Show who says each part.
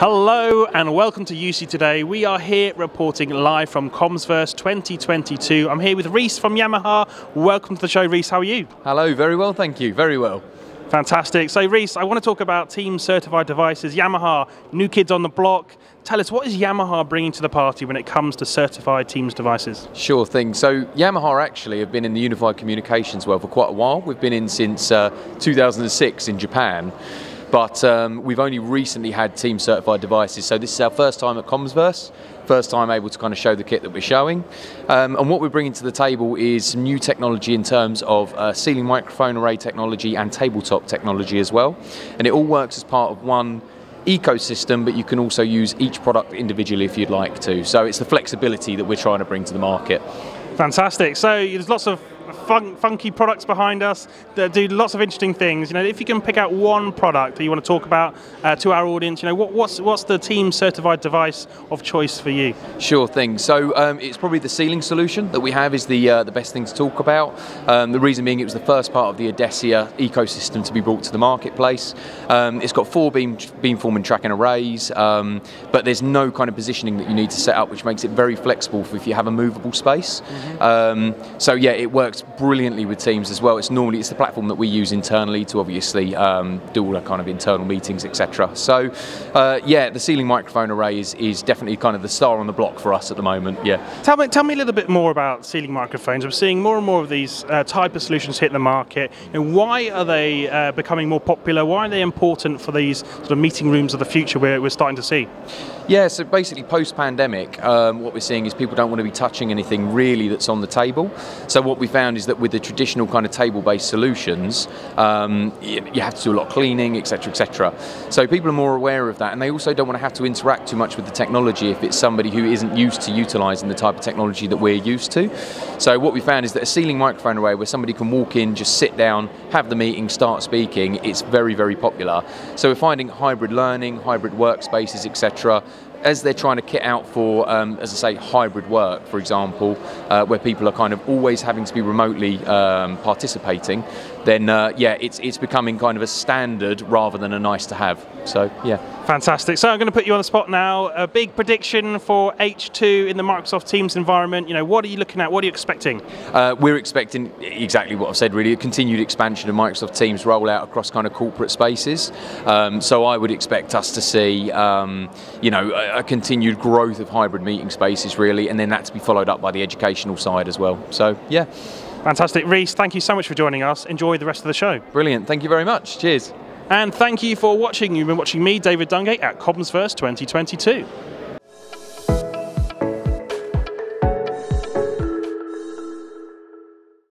Speaker 1: Hello and welcome to UC Today. We are here reporting live from Commsverse 2022. I'm here with Reece from Yamaha. Welcome to the show, Reece. How are you?
Speaker 2: Hello, very well, thank you. Very well.
Speaker 1: Fantastic. So, Reece, I want to talk about team certified devices. Yamaha, new kids on the block. Tell us, what is Yamaha bringing to the party when it comes to certified teams devices?
Speaker 2: Sure thing. So, Yamaha actually have been in the unified communications world for quite a while. We've been in since uh, 2006 in Japan but um, we've only recently had team certified devices. So this is our first time at Commsverse, first time able to kind of show the kit that we're showing. Um, and what we're bringing to the table is new technology in terms of uh, ceiling microphone array technology and tabletop technology as well. And it all works as part of one ecosystem, but you can also use each product individually if you'd like to. So it's the flexibility that we're trying to bring to the market.
Speaker 1: Fantastic. So there's lots of fun, funky products behind us that do lots of interesting things. You know, if you can pick out one product that you want to talk about uh, to our audience, you know, what, what's what's the team certified device of choice for you?
Speaker 2: Sure thing. So um, it's probably the ceiling solution that we have is the uh, the best thing to talk about. Um, the reason being it was the first part of the ADECIA ecosystem to be brought to the marketplace. Um, it's got four beam beamforming tracking arrays, um, but there's no kind of positioning that you need to set up, which makes it very flexible for if you have a movable space. Mm-hmm. so yeah, it works brilliantly with Teams as well. It's normally it's the platform that we use internally to obviously um, do all our kind of internal meetings, etc. So uh, yeah, the ceiling microphone array is, is definitely kind of the star on the block for us at the moment. Yeah.
Speaker 1: Tell me tell me a little bit more about ceiling microphones. I'm seeing more and more of these uh, type of solutions hit the market. Know, why are they uh, becoming more popular? Why are they important for these sort of meeting rooms of the future where we're starting to see?
Speaker 2: Yeah, so basically post pandemic, um, what we're seeing is people don't want to be touching anything really that's on the table. So what we found is that with the traditional kind of table-based solutions, um, you, you, have to do a lot of cleaning, etc., etc. So people are more aware of that, and they also don't want to have to interact too much with the technology if it's somebody who isn't used to utilising the type of technology that we're used to. So what we found is that a ceiling microphone array where somebody can walk in, just sit down, have the meeting, start speaking, it's very, very popular. So we're finding hybrid learning, hybrid workspaces, etc as they're trying to kit out for, um, as I say, hybrid work, for example, uh, where people are kind of always having to be remotely um, participating, then uh, yeah, it's it's becoming kind of a standard rather than a nice to have. So yeah.
Speaker 1: Fantastic. So I'm going to put you on the spot now. A big prediction for H2 in the Microsoft Teams environment. You know, what are you looking at? What are you expecting?
Speaker 2: Uh, we're expecting exactly what I've said. Really, a continued expansion of Microsoft Teams rollout across kind of corporate spaces. Um, so I would expect us to see, um, you know, a, continued growth of hybrid meeting spaces, really, and then that to be followed up by the educational side as well. So yeah.
Speaker 1: Fantastic. Reece, thank you so much for joining us. Enjoy the rest of the show.
Speaker 2: Brilliant. Thank you very much. Cheers.
Speaker 1: And thank you for watching. You've been watching me, David Dungay, at Commsverse 2022.